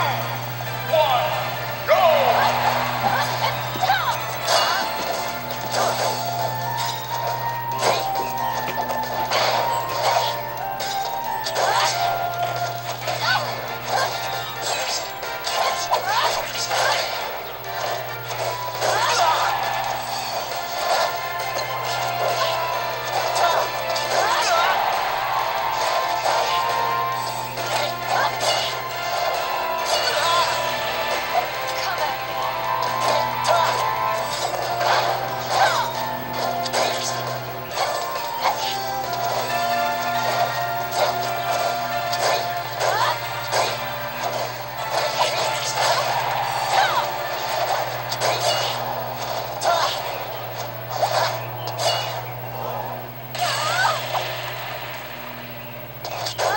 Battle! Thank you.